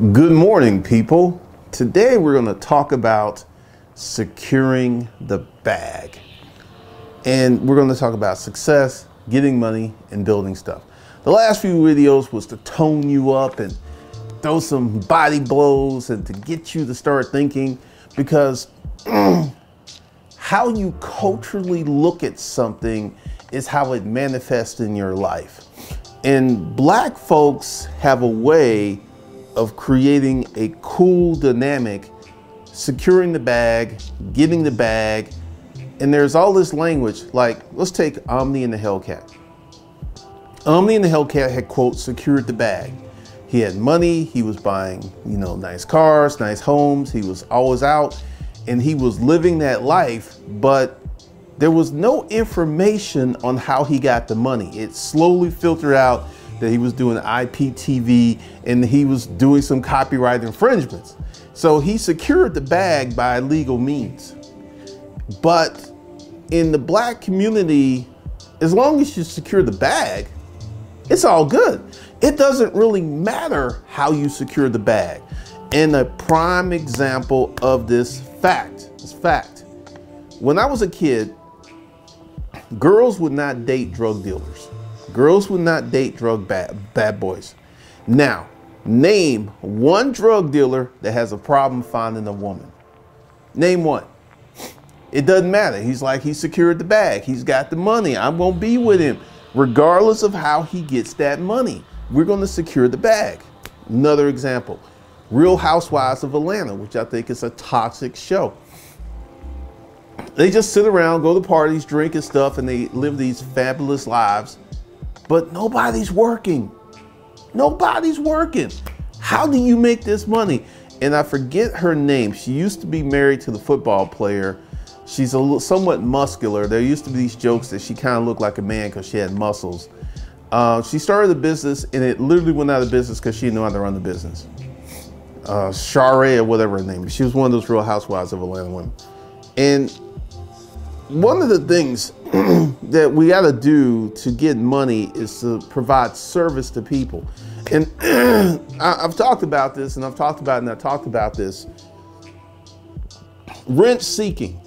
Good morning, people. Today we're going to talk about securing the bag. And we're going to talk about success, getting money, and building stuff. The last few videos was to tone you up and throw some body blows and to get you to start thinking because how you culturally look at something is how it manifests in your life. And black folks have a way of creating a cool dynamic, securing the bag, getting the bag, and there's all this language like, let's take Omi and the Hellcat. Omi and the Hellcat had, quote, secured the bag. He had money, he was buying, you know, nice cars, nice homes, he was always out, and he was living that life, but there was no information on how he got the money. It slowly filtered out that he was doing IPTV and he was doing some copyright infringements. So he secured the bag by legal means. But in the black community, as long as you secure the bag, it's all good. It doesn't really matter how you secure the bag. And a prime example of this fact, this fact, when I was a kid, girls would not date drug dealers. Girls would not date drug bad, bad boys. Now, name one drug dealer that has a problem finding a woman. Name one. It doesn't matter. He's like, he secured the bag. He's got the money. I'm going to be with him. Regardless of how he gets that money, we're going to secure the bag. Another example Real Housewives of Atlanta, which I think is a toxic show. They just sit around, go to parties, drink and stuff, and they live these fabulous lives but nobody's working. Nobody's working. How do you make this money? And I forget her name. She used to be married to the football player. She's a little, somewhat muscular. There used to be these jokes that she kind of looked like a man because she had muscles. Uh, she started a business and it literally went out of business because she didn't know how to run the business. Uh, or whatever her name. Is. She was one of those real housewives of Atlanta women. And one of the things that we got to do to get money is to provide service to people. And I've talked about this and I've talked about and I've talked about this. Rent seeking.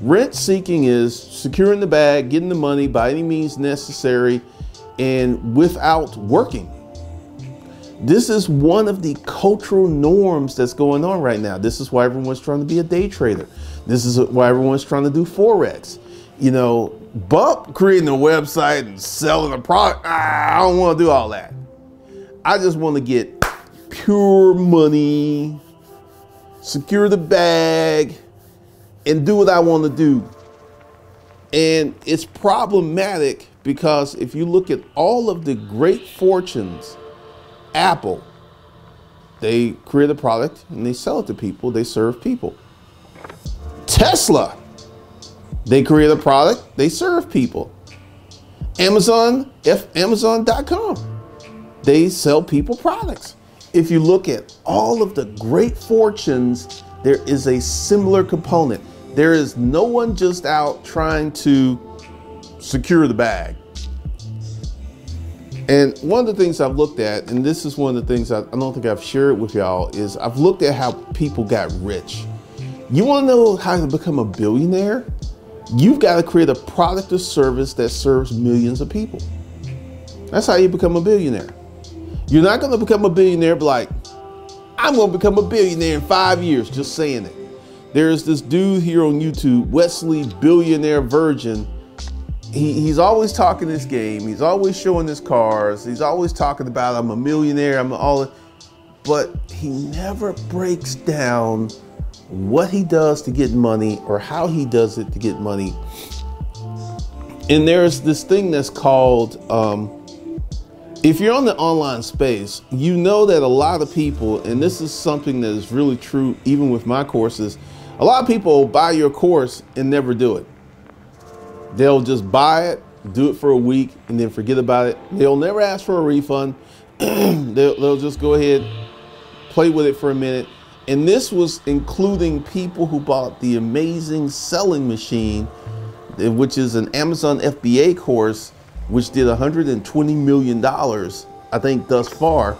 Rent seeking is securing the bag, getting the money by any means necessary and without working. This is one of the cultural norms that's going on right now. This is why everyone's trying to be a day trader. This is why everyone's trying to do Forex. You know, bump creating a website and selling a product. Ah, I don't want to do all that. I just want to get pure money, secure the bag, and do what I want to do. And it's problematic because if you look at all of the great fortunes, Apple, they create a product and they sell it to people, they serve people. Tesla, they create a product, they serve people. Amazon, F, Amazon.com, they sell people products. If you look at all of the great fortunes, there is a similar component. There is no one just out trying to secure the bag. And one of the things I've looked at, and this is one of the things I, I don't think I've shared with y'all, is I've looked at how people got rich. You want to know how to become a billionaire? You've got to create a product or service that serves millions of people. That's how you become a billionaire. You're not going to become a billionaire like, I'm going to become a billionaire in five years, just saying it. There's this dude here on YouTube, Wesley Billionaire Virgin. He, he's always talking this game. He's always showing his cars. He's always talking about, I'm a millionaire, I'm all, but he never breaks down what he does to get money or how he does it to get money. And there's this thing that's called, um, if you're on the online space, you know that a lot of people, and this is something that is really true even with my courses, a lot of people buy your course and never do it. They'll just buy it, do it for a week, and then forget about it. They'll never ask for a refund. they'll, they'll just go ahead, play with it for a minute, and this was including people who bought the amazing selling machine, eh, which is an Amazon FBA course, which did $120 million, I think, thus far.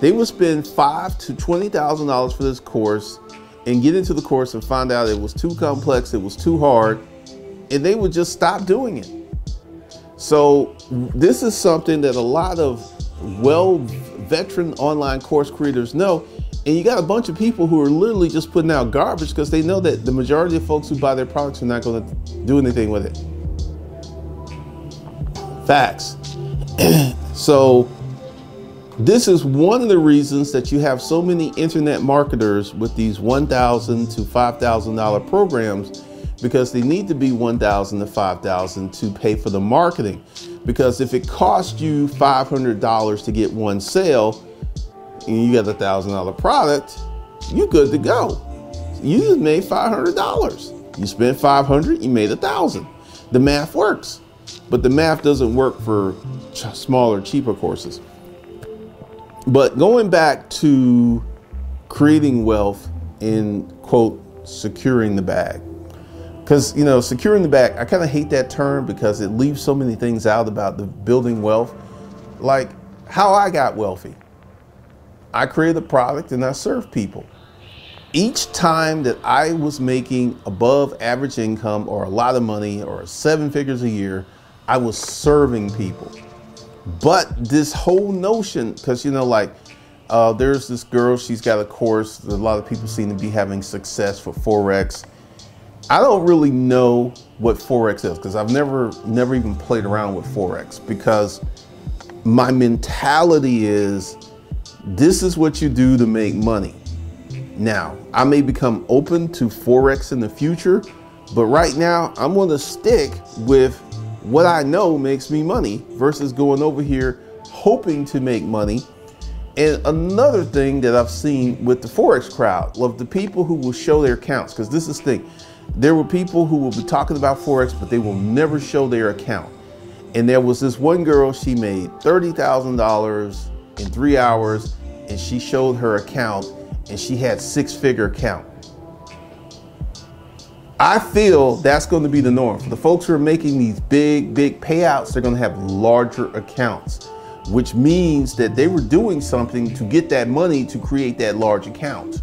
they would spend five to twenty thousand dollars for this course and get into the course and find out it was too complex, it was too hard, and they would just stop doing it. So this is something that a lot of well veteran online course creators know. And you got a bunch of people who are literally just putting out garbage because they know that the majority of folks who buy their products are not going to do anything with it. Facts. so this is one of the reasons that you have so many internet marketers with these 1,000 to $5,000 programs because they need to be 1,000 to 5,000 to pay for the marketing. Because if it costs you $500 to get one sale and you got a thousand dollar product, you're good to go. You just made $500. You spent 500, you made a thousand. The math works, but the math doesn't work for smaller, cheaper courses. But going back to creating wealth in quote securing the bag. Because you know, securing the bag, I kind of hate that term because it leaves so many things out about the building wealth. Like how I got wealthy. I created a product and I served people. Each time that I was making above average income or a lot of money or seven figures a year, I was serving people. But this whole notion, because you know, like uh, there's this girl, she's got a course. that A lot of people seem to be having success for forex. I don't really know what forex is because I've never, never even played around with forex because my mentality is this is what you do to make money. Now, I may become open to forex in the future, but right now I'm going to stick with what I know makes me money versus going over here hoping to make money. And another thing that I've seen with the Forex crowd, love the people who will show their accounts, because this is the thing. There were people who will be talking about Forex, but they will never show their account. And there was this one girl, she made $30,000 in three hours, and she showed her account, and she had six figure account. I feel that's going to be the norm. The folks who are making these big, big payouts, they're going to have larger accounts, which means that they were doing something to get that money to create that large account.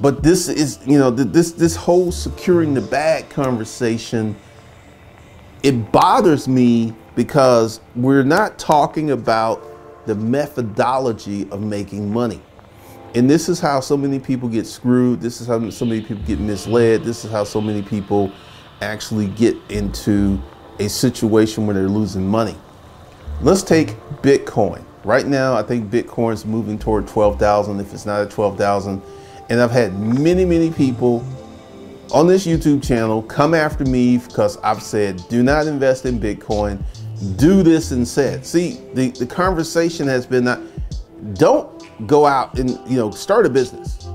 But this is, you know, this this whole securing the bag conversation, it bothers me because we're not talking about the methodology of making money. And this is how so many people get screwed. This is how so many people get misled. This is how so many people actually get into a situation where they're losing money. Let's take Bitcoin. Right now, I think Bitcoin's moving toward 12,000 if it's not at 12,000. And I've had many, many people on this YouTube channel come after me because I've said, do not invest in Bitcoin. Do this instead. See, the, the conversation has been that don't go out and you know start a business.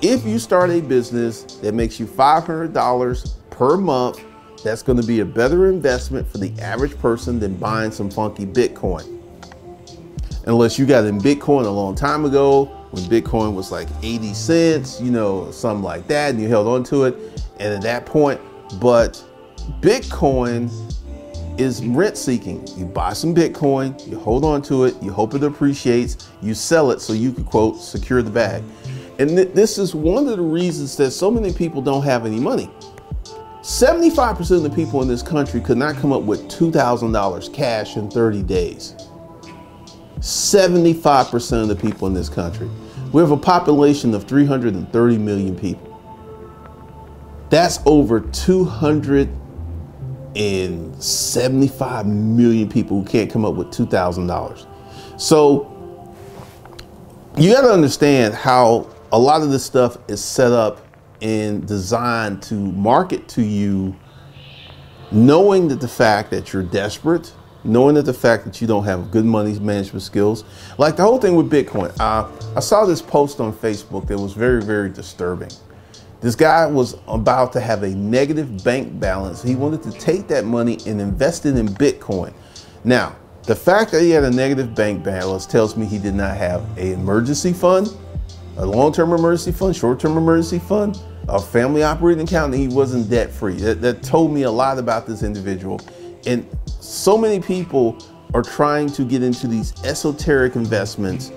If you start a business that makes you $500 per month, that's going to be a better investment for the average person than buying some funky Bitcoin. Unless you got in Bitcoin a long time ago when Bitcoin was like 80 cents, you know, something like that, and you held on to it. And at that point, but Bitcoin is rent seeking. You buy some Bitcoin, you hold on to it, you hope it appreciates, you sell it so you can quote secure the bag. And th this is one of the reasons that so many people don't have any money. 75% of the people in this country could not come up with $2,000 cash in 30 days. 75% of the people in this country. We have a population of 330 million people. That's over 200 and 75 million people who can't come up with $2,000. So you got to understand how a lot of this stuff is set up and designed to market to you knowing that the fact that you're desperate, knowing that the fact that you don't have good money management skills, like the whole thing with Bitcoin. Uh, I saw this post on Facebook that was very, very disturbing. This guy was about to have a negative bank balance. He wanted to take that money and invest it in Bitcoin. Now, the fact that he had a negative bank balance tells me he did not have an emergency fund, a long-term emergency fund, short-term emergency fund, a family operating account, and he wasn't debt-free. That, that told me a lot about this individual. And so many people are trying to get into these esoteric investments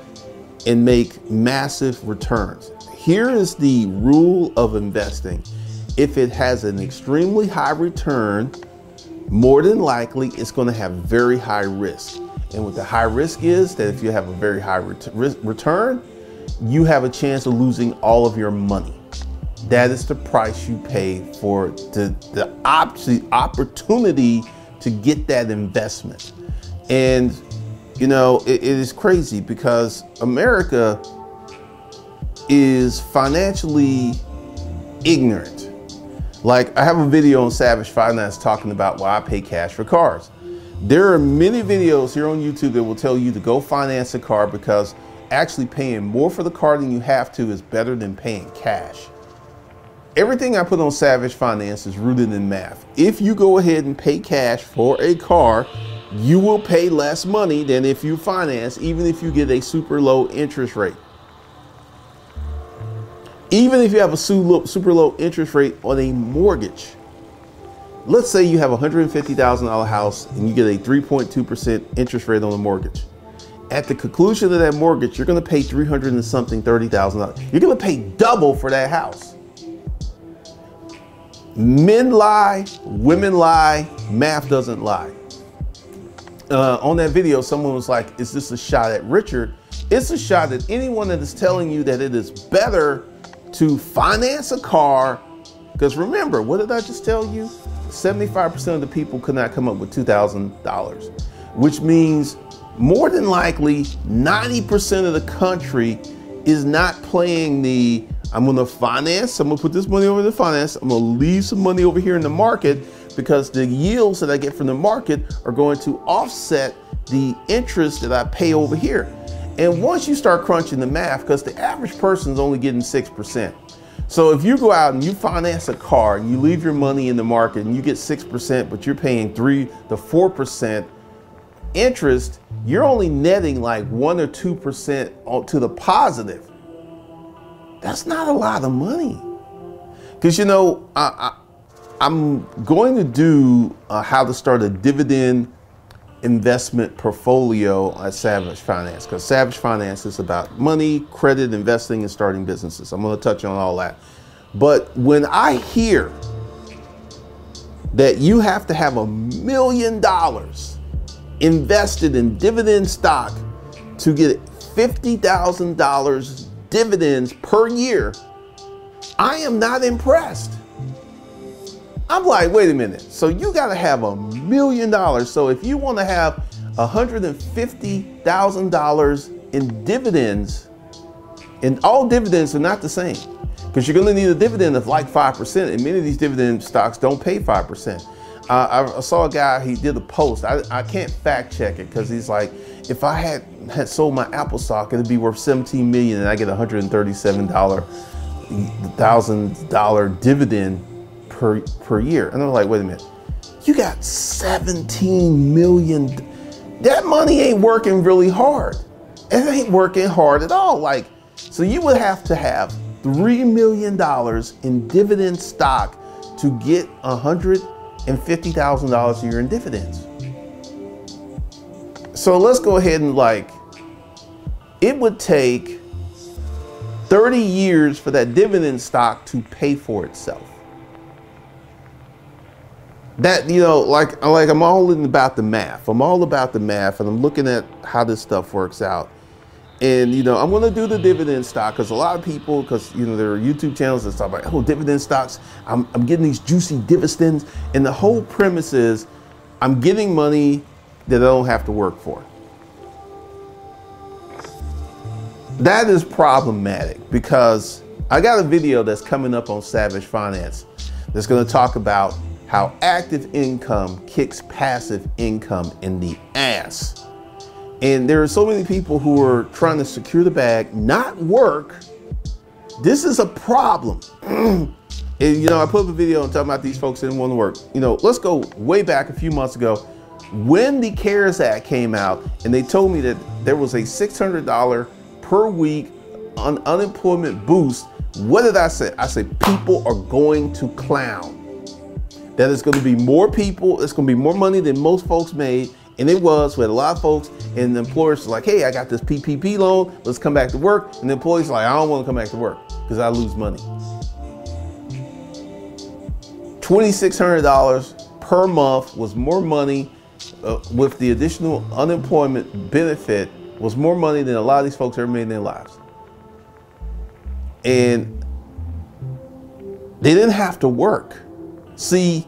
and make massive returns. Here is the rule of investing. If it has an extremely high return, more than likely it's going to have very high risk. And what the high risk is that if you have a very high ret return, you have a chance of losing all of your money. That is the price you pay for the, the, op the opportunity to get that investment. And, you know, it, it is crazy because America is financially ignorant. Like I have a video on Savage Finance talking about why I pay cash for cars. There are many videos here on YouTube that will tell you to go finance a car because actually paying more for the car than you have to is better than paying cash. Everything I put on Savage Finance is rooted in math. If you go ahead and pay cash for a car, you will pay less money than if you finance, even if you get a super low interest rate. Even if you have a super low interest rate on a mortgage. Let's say you have a $150,000 house and you get a 3.2% interest rate on the mortgage. At the conclusion of that mortgage, you're going to pay 300 and something $30,000. You're going to pay double for that house. Men lie, women lie, math doesn't lie. Uh, on that video, someone was like, is this a shot at Richard? It's a shot at anyone that is telling you that it is better to finance a car. Because remember, what did I just tell you? 75% of the people could not come up with $2,000, which means more than likely 90% of the country is not playing the I'm to finance. I'm to put this money over the finance. I'm to leave some money over here in the market because the yields that I get from the market are going to offset the interest that I pay over here. And once you start crunching the math, because the average person is only getting 6%. So if you go out and you finance a car and you leave your money in the market and you get 6%, but you're paying 3 to 4% interest, you're only netting like 1 or 2% to the positive. That's not a lot of money. Because, you know, I, I, am going to do uh, how to start a dividend investment portfolio at Savage Finance because Savage Finance is about money, credit, investing, and starting businesses. I'm going to touch on all that. But when I hear that you have to have a million dollars invested in dividend stock to get $50,000 dividends per year, I am not impressed. I'm like, wait a minute. So you got to have a million dollars. So if you want to have $150,000 in dividends, and all dividends are not the same because you're going to need a dividend of like 5%, and many of these dividend stocks don't pay 5%. Uh, I, saw a guy, he did a post. I, I can't fact check it because he's like, if I had, had sold my Apple stock, it'd be worth 17 million and I get $137 thousand dividend per per year. And I'm like, wait a minute, you got 17 million. That money ain't working really hard. It ain't working hard at all. Like, so you would have to have three million dollars in dividend stock to get a hundred and fifty thousand dollars a year in dividends. So let's go ahead and like, it would take 30 years for that dividend stock to pay for itself. That, you know, like, like I'm all in about the math. I'm all about the math and I'm looking at how this stuff works out. And, you know, I'm going to do the dividend stock because a lot of people, because, you know, there are YouTube channels that talk about, oh, dividend stocks, I'm, I'm getting these juicy dividends. And the whole premise is I'm getting money that I don't have to work for. That is problematic because I got a video that's coming up on Savage Finance that's going to talk about how active income kicks passive income in the ass. And there are so many people who are trying to secure the bag, not work. This is a problem. and, you know, I put up a video talking about these folks that didn't want to work. You know, let's go way back a few months ago when the CARES Act came out and they told me that there was a $600 per week un unemployment boost, what did I say? I said people are going to clown. That is going to be more people, it's going to be more money than most folks made, And it was, we had a lot of folks, and the employers were like, hey, I got this PPP loan, let's come back to work. And the employees like, I don't want to come back to work because I lose money. $2,600 per month was more money uh, with the additional unemployment benefit was more money than a lot of these folks ever made in their lives. And they didn't have to work. See,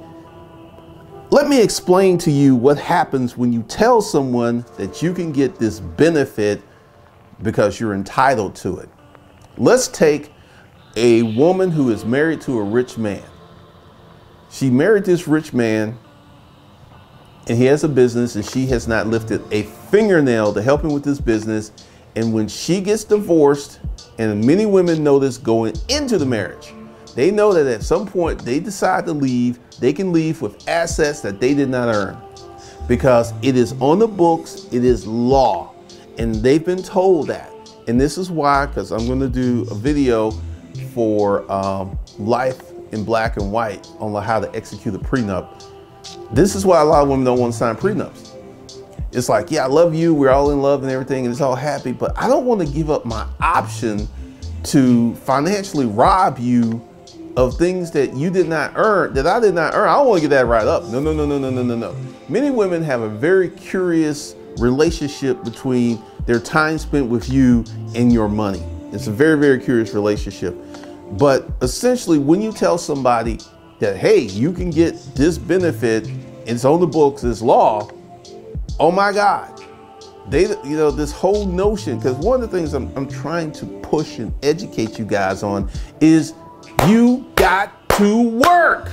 let me explain to you what happens when you tell someone that you can get this benefit because you're entitled to it. Let's take a woman who is married to a rich man. She married this rich man and he has a business and she has not lifted a fingernail to help him with this business. And when she gets divorced, and many women know this going into the marriage, they know that at some point they decide to leave, they can leave with assets that they did not earn because it is on the books, it is law, and they've been told that. And this is why, because I'm going to do a video for um, life in black and white on how to execute a prenup this is why a lot of women don't want to sign prenups. It's like, yeah, I love you, we're all in love and everything, and it's all happy, but I don't want to give up my option to financially rob you of things that you did not earn, that I did not earn. I don't want to get that right up. No, no, no, no, no, no, no, no. Many women have a very curious relationship between their time spent with you and your money. It's a very, very curious relationship. But essentially, when you tell somebody, that, hey, you can get this benefit, it's on the books, it's law. Oh my God. They, you know, this whole notion, because one of the things I'm, I'm trying to push and educate you guys on is you got to work.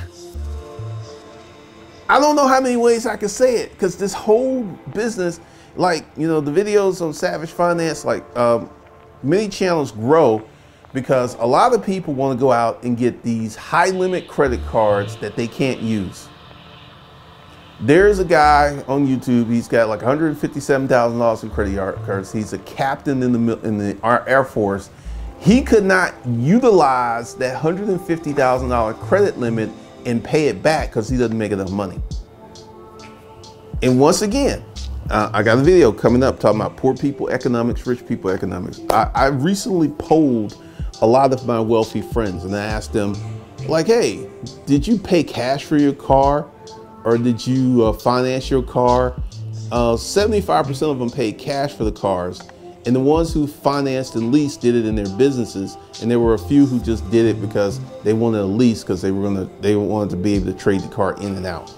I don't know how many ways I can say it because this whole business, like, you know, the videos on Savage Finance, like um, many channels grow because a lot of people want to go out and get these high limit credit cards that they can't use. There's a guy on YouTube. He's got like $157,000 in credit cards. He's a captain in the in the Air Force. He could not utilize that $150,000 credit limit and pay it back because he doesn't make enough money. And once again, uh, I got a video coming up talking about poor people economics, rich people economics. I, I recently polled a lot of my wealthy friends and I asked them, like, hey, did you pay cash for your car or did you uh, finance your car? 75% uh, of them paid cash for the cars. And the ones who financed and leased did it in their businesses. And there were a few who just did it because they wanted a lease because they were gonna they wanted to be able to trade the car in and out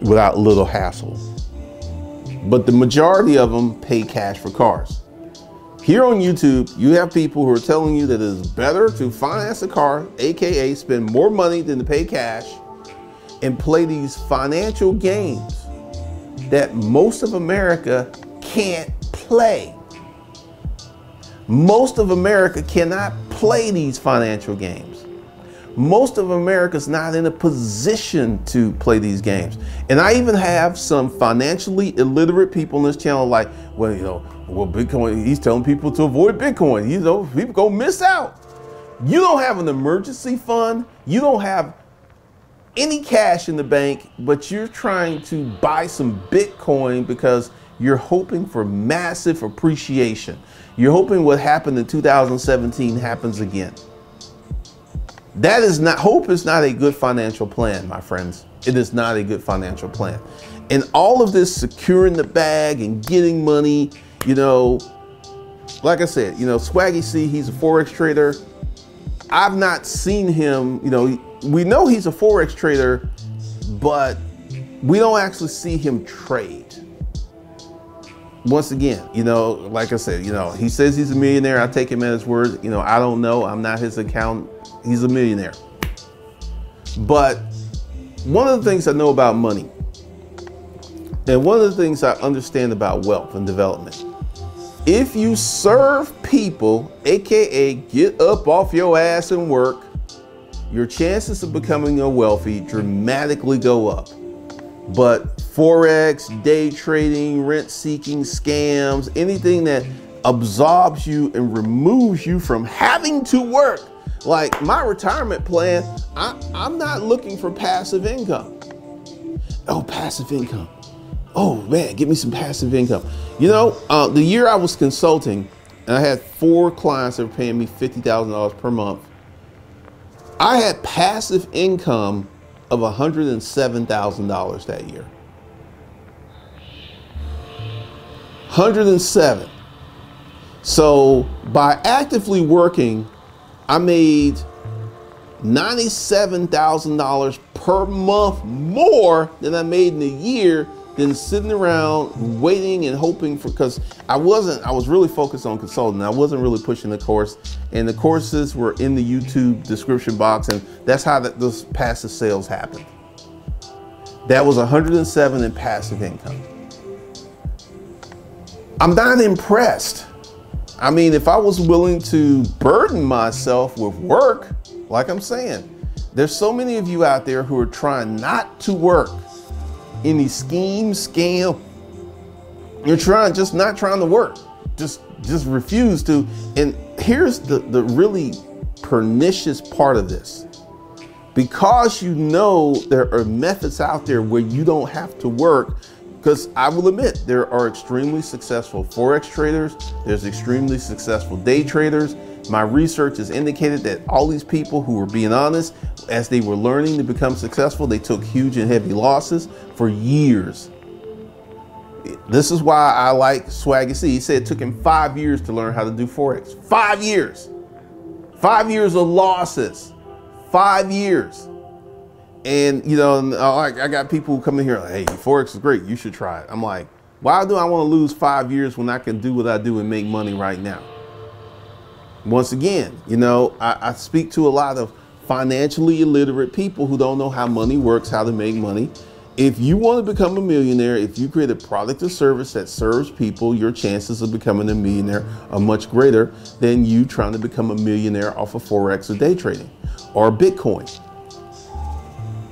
without little hassle. But the majority of them pay cash for cars. Here on YouTube, you have people who are telling you that it is better to finance a car, AKA spend more money than to pay cash and play these financial games that most of America can't play. Most of America cannot play these financial games. Most of America's not in a position to play these games. And I even have some financially illiterate people on this channel like, well, you know, well, Bitcoin, he's telling people to avoid Bitcoin. You know, people gonna miss out. You don't have an emergency fund. You don't have any cash in the bank, but you're trying to buy some Bitcoin because you're hoping for massive appreciation. You're hoping what happened in 2017 happens again. That is not, hope is not a good financial plan, my friends. It is not a good financial plan. And all of this securing the bag and getting money you know, like I said, you know, Swaggy C, he's a Forex trader. I've not seen him, you know, we know he's a Forex trader, but we don't actually see him trade. Once again, you know, like I said, you know, he says he's a millionaire. I take him at his word. You know, I don't know. I'm not his account. He's a millionaire. But one of the things I know about money, and one of the things I understand about wealth and development, if you serve people, AKA get up off your ass and work, your chances of becoming a wealthy dramatically go up. But Forex, day trading, rent seeking, scams, anything that absorbs you and removes you from having to work. Like my retirement plan, I, am not looking for passive income. Oh, passive income. oh man, give me some passive income. You know, uh, the year I was consulting, and I had four clients that were paying me $50,000 per month, I had passive income of $107,000 that year. 107. So by actively working, I made $97,000 per month more than I made in a year than sitting around waiting and hoping for because I wasn't I was really focused on consulting. I wasn't really pushing the course and the courses were in the YouTube description box and that's how that, those passive sales happened. That was 107 in passive income. I'm not impressed. I mean, if I was willing to burden myself with work, like I'm saying, there's so many of you out there who are trying not to work any scheme, scam. You're trying, just not trying to work. Just, just refuse to. And here's the, the really pernicious part of this. Because you know there are methods out there where you don't have to work, because I will admit there are extremely successful Forex traders, there's extremely successful day traders. My research has indicated that all these people who were being honest, as they were learning to become successful, they took huge and heavy losses for years. This is why I like Swaggy C. He said it took him five years to learn how to do Forex. Five years. Five years of losses. Five years. And, you know, uh, I got people in here like, hey, Forex is great. You should try it. I'm like, why do I want to lose five years when I can do what I do and make money right now? Once again, you know, I, I speak to a lot of financially illiterate people who don't know how money works, how to make money. If you want to become a millionaire, if you create a product or service that serves people, your chances of becoming a millionaire are much greater than you trying to become a millionaire off of Forex or day trading or Bitcoin.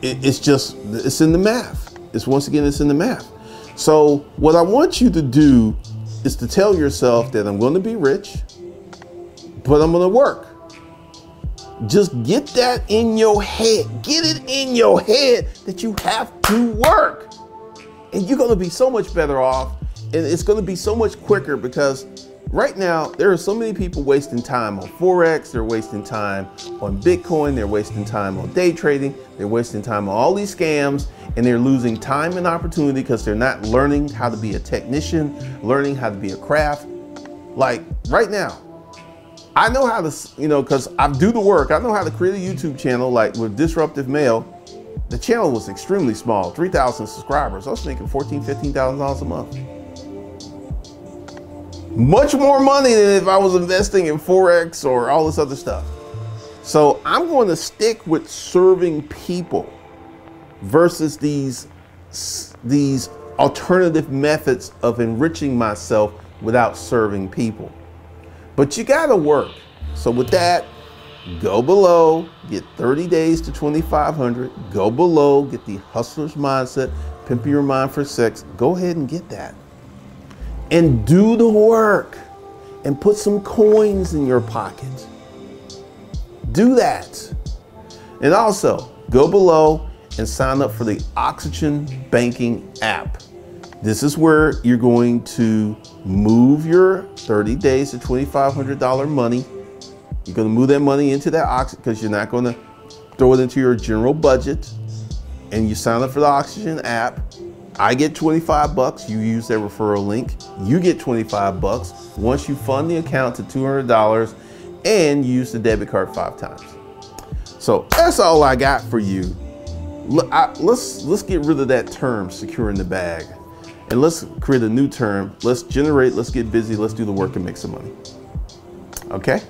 It, it's just, it's in the math. It's once again, it's in the math. So what I want you to do is to tell yourself that I'm going to be rich, but I'm going to work. Just get that in your head. Get it in your head that you have to work. And you're going to be so much better off. And it's going to be so much quicker because right now there are so many people wasting time on Forex. They're wasting time on Bitcoin. They're wasting time on day trading. They're wasting time on all these scams. And they're losing time and opportunity because they're not learning how to be a technician, learning how to be a craft. Like right now, I know how to, you know, because I do the work. I know how to create a YouTube channel like with Disruptive Mail. The channel was extremely small, 3,000 subscribers. I was making $14,000, $15,000 a month. Much more money than if I was investing in Forex or all this other stuff. So I'm going to stick with serving people versus these, these alternative methods of enriching myself without serving people. But you gotta work. So with that, go below, get 30 days to 2,500. Go below, get the hustler's mindset, pimp your mind for sex. Go ahead and get that. And do the work and put some coins in your pocket. Do that. And also, go below and sign up for the Oxygen Banking app. This is where you're going to move your 30 days to $2,500 money. You're going to move that money into that oxygen because you're not going to throw it into your general budget. And you sign up for the Oxygen app. I get 25 bucks. You use that referral link. You get 25 bucks once you fund the account to $200 and use the debit card five times. So that's all I got for you. Let's let's get rid of that term, securing the bag. And let's create a new term. Let's generate, let's get busy, let's do the work and make some money. Okay?